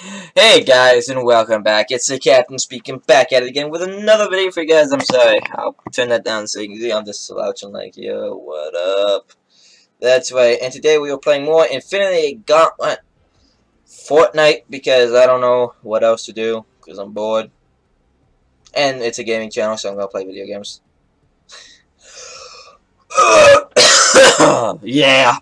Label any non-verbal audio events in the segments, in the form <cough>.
Hey guys, and welcome back. It's the Captain speaking back at it again with another video for you guys. I'm sorry. I'll turn that down so you can see I'm just slouching like, yo, what up? That's right. And today we are playing more Infinity Gauntlet Fortnite because I don't know what else to do because I'm bored. And it's a gaming channel, so I'm going to play video games. <coughs> yeah.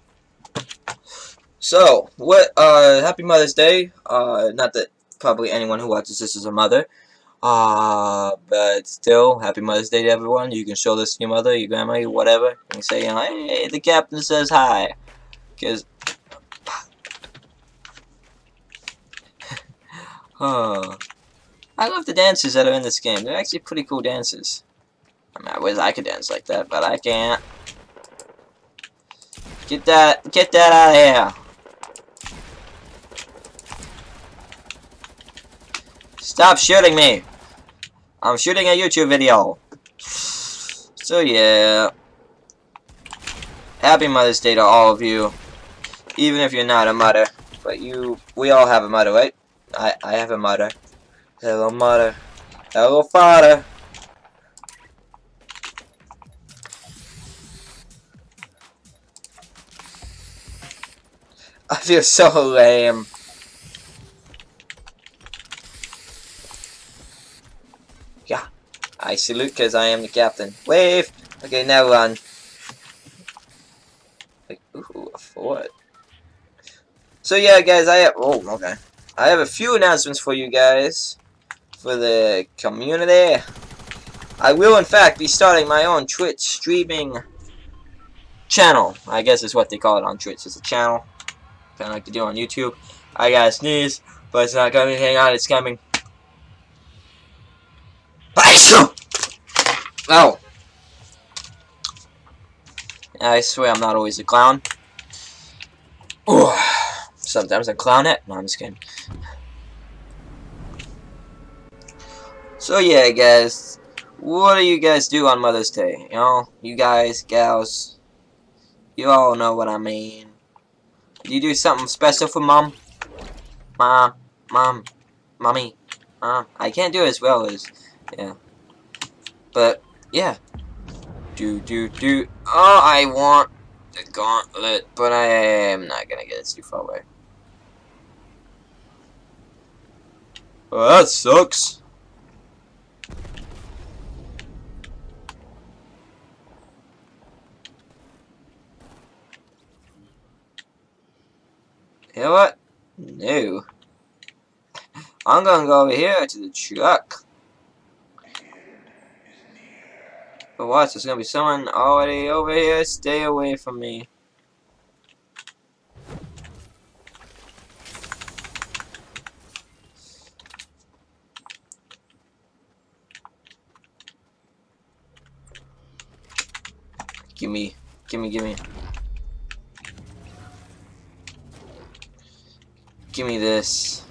So, what, uh, happy Mother's Day. Uh, not that probably anyone who watches this is a mother. Uh, but still, happy Mother's Day to everyone. You can show this to your mother, your grandma, whatever. And say, you know, hey, the captain says hi. Because, oh, <laughs> I love the dances that are in this game. They're actually pretty cool dances. I mean, I wish I could dance like that, but I can't. Get that, get that out of here. Stop shooting me! I'm shooting a YouTube video. So yeah. Happy Mother's Day to all of you. Even if you're not a mother. But you, we all have a mother, right? I, I have a mother. Hello mother. Hello father. I feel so lame. I salute because I am the captain. Wave! Okay, now run. Like, ooh, a fort. So yeah, guys, I have... Oh, okay. I have a few announcements for you guys. For the community. I will, in fact, be starting my own Twitch streaming channel. I guess is what they call it on Twitch. It's a channel. Kind of like to do on YouTube. I got a sneeze, but it's not coming. Hang on, it's coming. Oh! I swear I'm not always a clown. Ooh. Sometimes a clownette. No, I'm just kidding. So yeah, guys. What do you guys do on Mother's Day? You know, you guys, gals, you all know what I mean. Do you do something special for mom? Mom, mom, mommy, mom. I can't do it as well as, yeah. But yeah. Do, do, do. Oh, I want the gauntlet, but I am not gonna get it too far away. Oh, that sucks. You know what? No. I'm gonna go over here to the truck. But watch, there's gonna be someone already over here. Stay away from me. Gimme, gimme, gimme. Gimme this.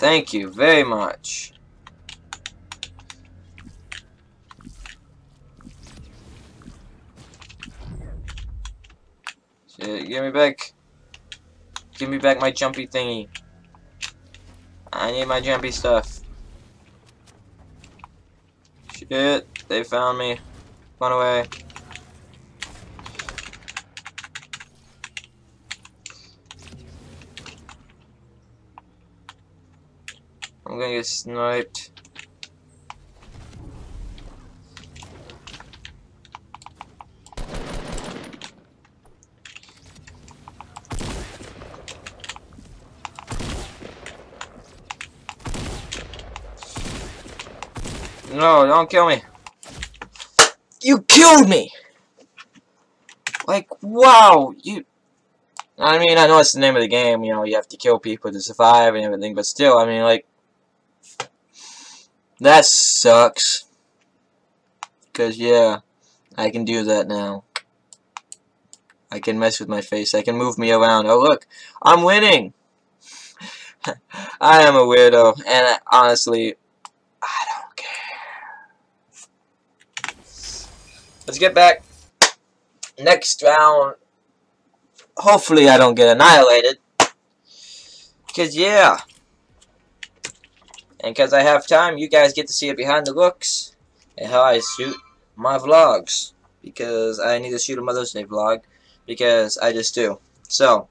Thank you very much. Shit, give me back. Give me back my jumpy thingy. I need my jumpy stuff. Shit, they found me. Run away. I'm gonna get sniped. No, don't kill me. You killed me! Like, wow, you... I mean, I know it's the name of the game, you know, you have to kill people to survive and everything, but still, I mean, like, that sucks. Because, yeah, I can do that now. I can mess with my face. I can move me around. Oh, look. I'm winning. <laughs> I am a weirdo, and I, honestly, I don't care. Let's get back. Next round. Hopefully, I don't get annihilated. Because, yeah. And because I have time, you guys get to see it behind the looks and how I shoot my vlogs. Because I need to shoot a Mother's Day vlog. Because I just do. So,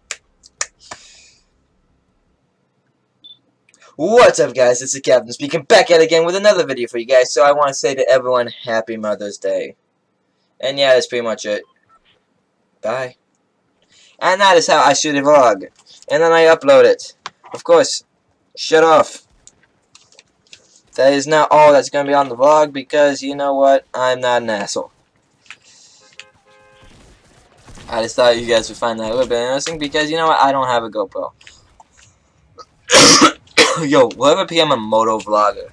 What's up guys, it's the Captain speaking back at again with another video for you guys. So I want to say to everyone, Happy Mother's Day. And yeah, that's pretty much it. Bye. And that is how I shoot a vlog. And then I upload it. Of course, shut off. That is not all that's going to be on the vlog because, you know what, I'm not an asshole. I just thought you guys would find that a little bit interesting because, you know what, I don't have a GoPro. <coughs> yo, what if I became a moto vlogger?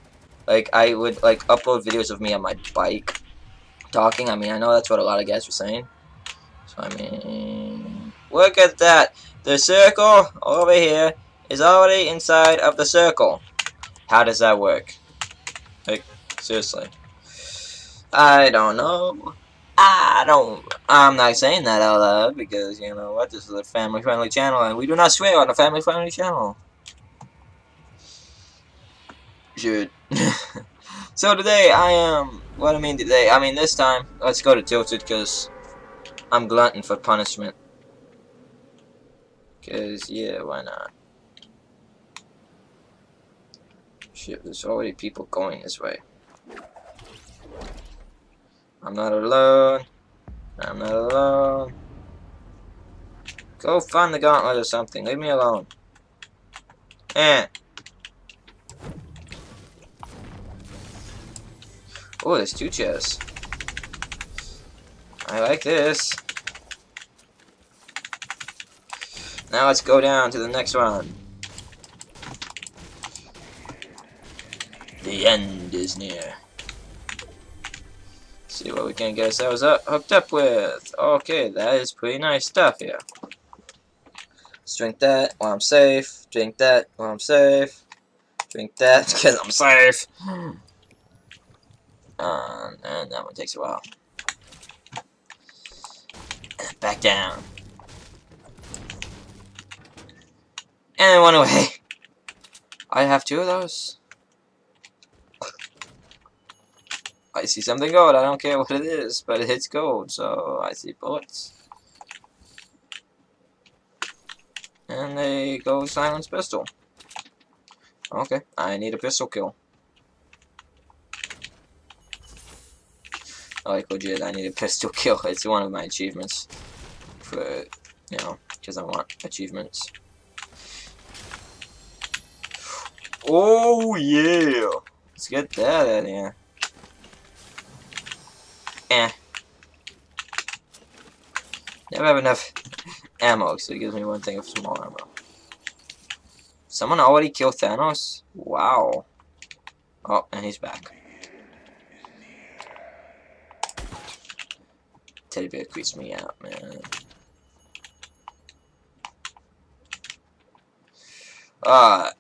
Like, I would, like, upload videos of me on my bike talking. I mean, I know that's what a lot of guys were saying. So, I mean, look at that. The circle over here is already inside of the circle. How does that work? Like, seriously. I don't know. I don't. I'm not saying that out loud because, you know what, this is a family-friendly channel and we do not swear on a family-friendly channel should. <laughs> so today I am, what I mean today, I mean this time, let's go to Tilted because I'm glutton for punishment. Because, yeah, why not? Shit, there's already people going this way. I'm not alone. I'm not alone. Go find the gauntlet or something. Leave me alone. Eh. Oh, there's two chests. I like this. Now let's go down to the next one. The end is near. See what we can get ourselves up, hooked up with. Okay, that is pretty nice stuff here. Let's drink that while I'm safe. Drink that while I'm safe. Drink that <laughs> because I'm safe. <gasps> Um, and that one takes a while. Back down. And one away. <laughs> I have two of those. I see something gold. I don't care what it is, but it hits gold, so I see bullets. And they go silence pistol. Okay, I need a pistol kill. like legit, I need a pistol <laughs> kill. It's one of my achievements for, you know, because I want achievements. Oh yeah! Let's get that out of here. Eh. Never have enough ammo, so it gives me one thing of small ammo. Someone already killed Thanos? Wow. Oh, and he's back. teddy bear creeps me out, man. Uh,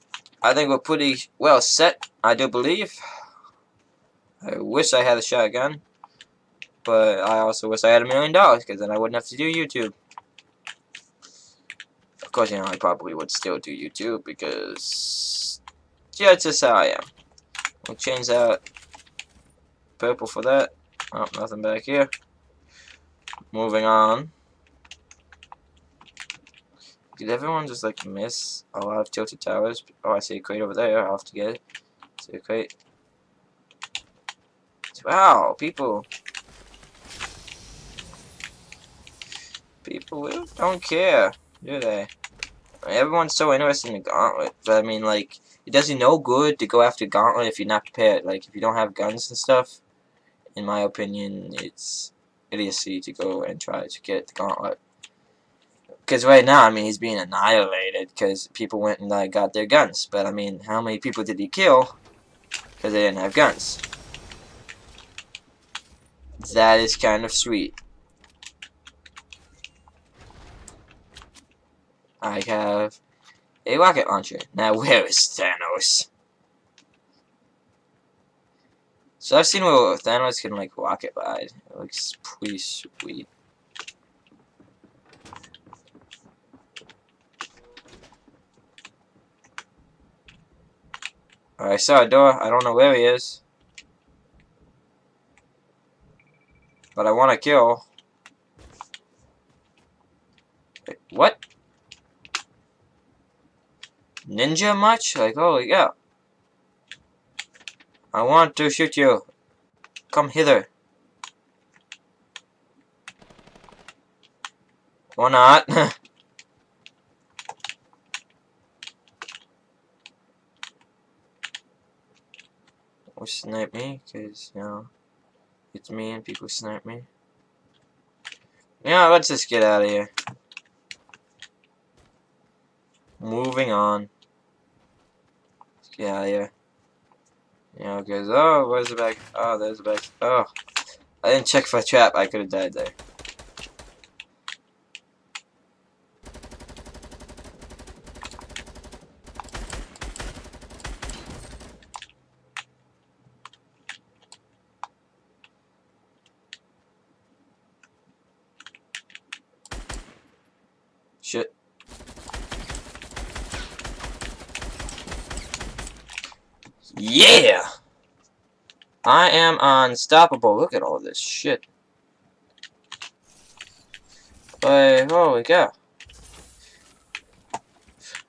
I think we're pretty well set, I do believe. I wish I had a shotgun, but I also wish I had a million dollars, because then I wouldn't have to do YouTube. Of course, you know, I probably would still do YouTube, because yeah, just how I am. We'll change that purple for that. Oh, nothing back here. Moving on. Did everyone just like miss a lot of tilted towers? Oh, I see a crate over there. I'll have to get it. See a crate. Wow, people. People don't care, do they? everyone's so interested in the gauntlet, but I mean, like, it does you no good to go after gauntlet if you're not prepared. Like, if you don't have guns and stuff, in my opinion, it's idiocy to go and try to get the gauntlet. Because right now, I mean, he's being annihilated because people went and uh, got their guns. But, I mean, how many people did he kill because they didn't have guns? That is kind of sweet. I have a rocket launcher. Now <laughs> where is Thanos? So I've seen where Thanos can like rocket ride. It looks pretty sweet. I saw a door. I don't know where he is. But I want to kill. Wait, what? Ninja much? Like, holy yeah. I want to shoot you. Come hither. Or not. <laughs> or snipe me, because, you know, it's me and people snipe me. Yeah, let's just get out of here. Moving on. Let's get out of here. Yeah, because, oh, where's the bag? Oh, there's the bag. Oh, I didn't check for a trap. I could have died there. Shit. Yeah! I am unstoppable. Look at all this shit. But, holy cow.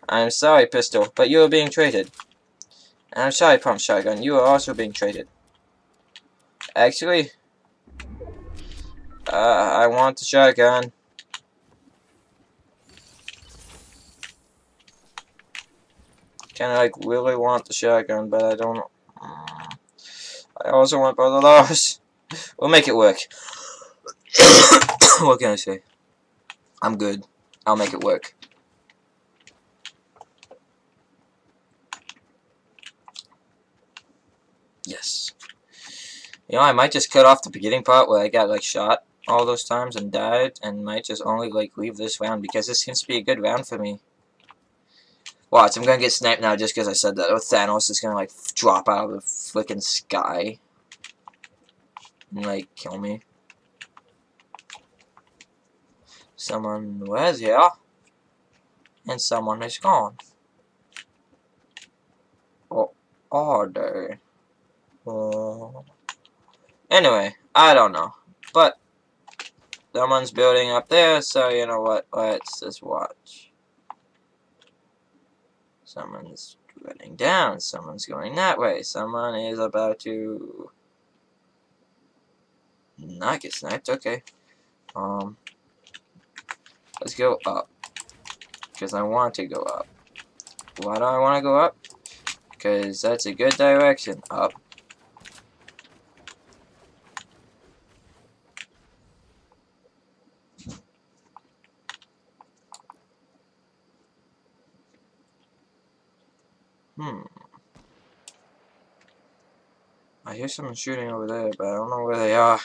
I'm sorry, pistol, but you are being traded. And I'm sorry, pump shotgun, you are also being traded. Actually, uh, I want the shotgun. Kind of like really want the shotgun, but I don't. Uh, I also want both of those. <laughs> We'll make it work. <coughs> what can I say? I'm good. I'll make it work. Yes. You know, I might just cut off the beginning part where I got like shot all those times and died, and might just only like leave this round because this seems to be a good round for me. Watch, I'm gonna get sniped now just because I said that. Oh, Thanos is gonna, like, drop out of the freaking sky. And, like, kill me. Someone was here. And someone is gone. Oh, order. Oh. Anyway, I don't know. But, someone's building up there, so you know what? Let's just watch. Someone's running down. Someone's going that way. Someone is about to not get sniped. Okay. Um. Let's go up. Because I want to go up. Why do I want to go up? Because that's a good direction. Up. Hmm. I hear someone shooting over there, but I don't know where they are.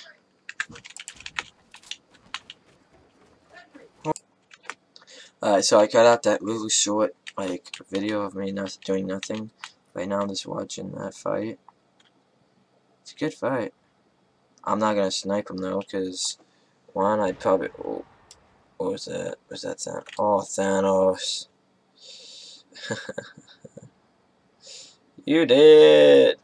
Alright, so I cut out that really short, like, video of me not doing nothing. Right now I'm just watching that fight. It's a good fight. I'm not gonna snipe him though, because one, I'd probably. Oh, what was that? Was that sound? Oh, Thanos. <laughs> You did!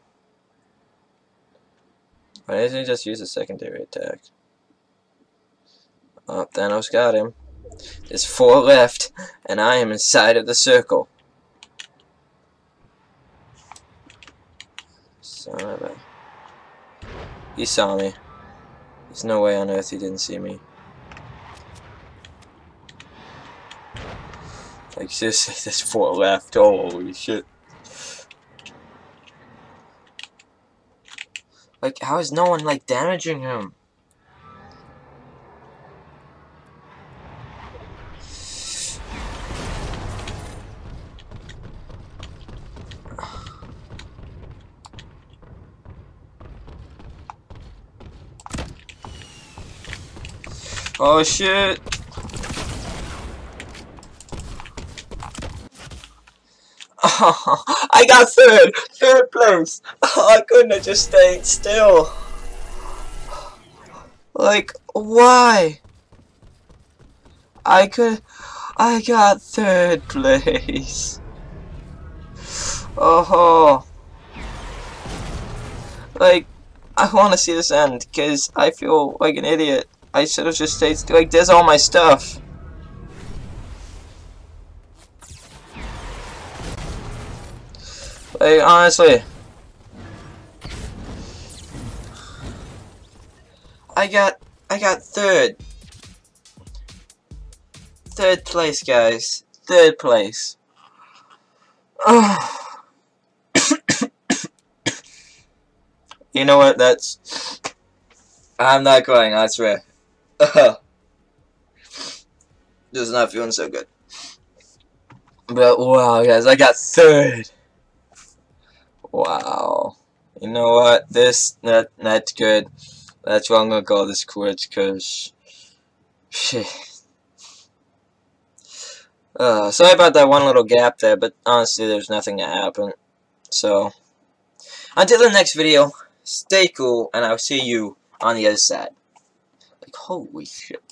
Why doesn't he just use a secondary attack? Oh, Thanos got him. There's four left, and I am inside of the circle. Son of a... He saw me. There's no way on earth he didn't see me. Like, seriously, <laughs> there's four left. Holy shit. Like, how is no one, like, damaging him? <sighs> Oh shit! <laughs> I got third! Third place! <laughs> I couldn't have just stayed still. Like, why? I could... I got third place. Oh, <laughs> like, I want to see this end because I feel like an idiot. I should have just stayed. Like, there's all my stuff. Like, honestly. I got, I got third. Third place, guys. Third place. Oh. <coughs> you know what? That's. I'm not crying, I swear. <laughs> Just not feeling so good. But wow, guys, I got third. Wow. You know what? This, that, that's good. That's why I'm gonna call this quits, cause. Uh, sorry about that one little gap there, but honestly, there's nothing to happen. So, until the next video, stay cool, and I'll see you on the other side. Like, holy shit.